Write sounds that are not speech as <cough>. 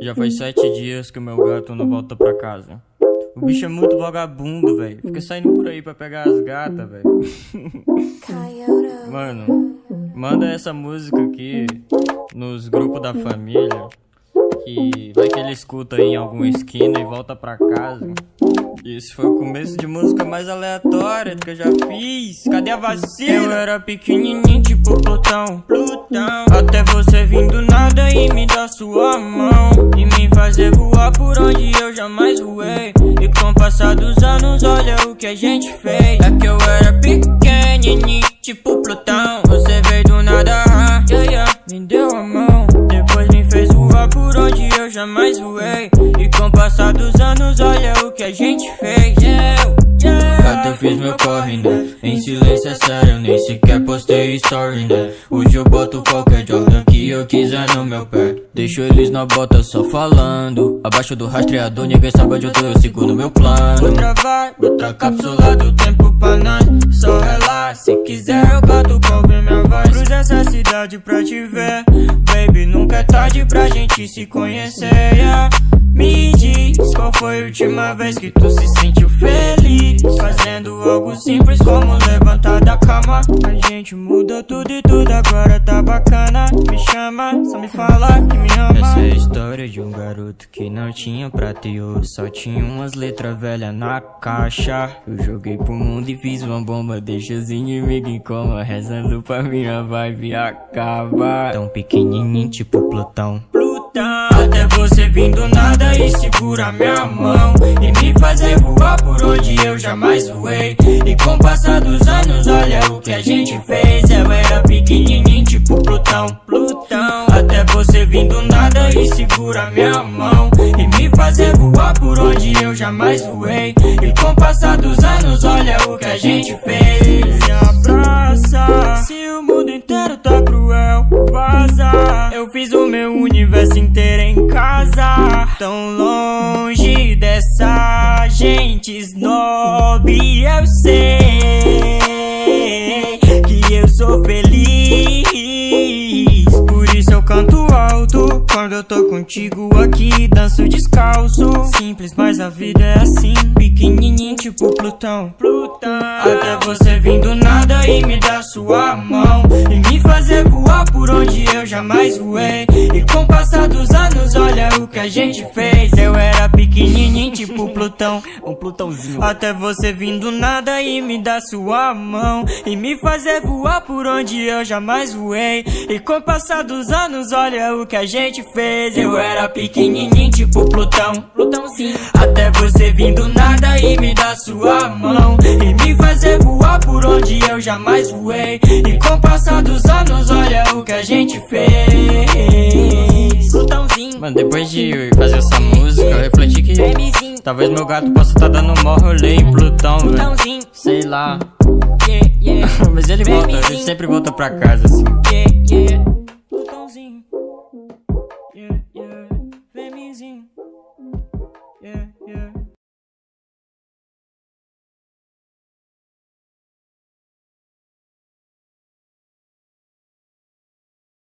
Já faz sete dias que o meu gato não volta pra casa. O bicho é muito vagabundo, velho. Fica saindo por aí pra pegar as gatas, velho. Mano, manda essa música aqui nos grupos da família. Que vai que ele escuta aí em alguma esquina e volta pra casa. Esse foi o começo de música mais aleatória que eu já fiz. Cadê a vacina? Eu era pequenininho, tipo Plutão. Plutão. Até você vindo nada e me dar sua mão. E me fazer voar por onde eu jamais voei. E com o passar dos anos, olha o que a gente fez. É que eu era pequenininho, tipo Plutão. E com o passar dos anos, olha o que a gente fez. Yeah. Gato, eu fiz meu corre, né? Em silêncio é sério, nem sequer postei story, né? Hoje eu boto qualquer Jordan que eu quiser no meu pé. Deixo eles na bota só falando. Abaixo do rastreador, ninguém sabe onde eu tô, eu sigo no meu plano. Outra vai, outra cápsula do tempo pra nós. Só relaxa, se quiser eu canto pra ouvir minha voz. Cruza essa cidade pra te ver. Baby, nunca é tarde pra gente se conhecer. Yeah. Me diz qual foi a última vez que tu se sentiu feliz. Fazendo algo simples como levantar da cama. A gente mudou tudo e tudo agora tá bacana. Me chama, só me fala que me ama. Essa é a história de um garoto que não tinha prata e ouro Só tinha umas letras velhas na caixa. Eu joguei pro mundo e fiz uma bomba Deixa os inimigos em coma Rezando pra minha vibe acabar. Tão pequenininho tipo Plutão. Até você vindo nada e segura minha mão E me fazer voar por onde eu jamais voei. E com o passar dos anos, olha o que a gente fez. Eu era pequenininho tipo Plutão, Plutão. Até você vindo nada e segura minha mão E me fazer voar por onde eu jamais voei. E com o passar dos anos, olha o que a gente fez. Me abraça Se o mundo inteiro tá cruel, vaza. Eu fiz o meu universo inteiro snob Eu sei que eu sou feliz. Por isso eu canto alto Quando eu tô contigo aqui danço descalço. Simples, mas a vida é assim Pequenininho tipo Plutão. Plutão. Até você vindo nada e me dar sua mão. E me fazer voar por onde eu jamais voei. E com o passar dos anos, olha o que a gente fez. Eu era pequenininho tipo <laughs> Plutão. Um Plutãozinho. Até você vindo nada e me dar sua mão. E me fazer voar por onde eu jamais voei. E com o passar dos anos, olha o que a gente fez. Eu era pequenininho tipo Plutão. Plutãozinho Até você vindo nada e me dar sua mão. E me fazer voar por onde eu jamais voei. E com o passar dos anos, olha o que a gente fez. Plutãozinho. Mano, depois de fazer essa música, eu refleti que talvez meu gato possa estar dando mó rolê em Plutão, velho. Sei lá. Yeah, yeah <laughs> Mas ele volta, ele sempre volta pra casa, assim. Yeah, yeah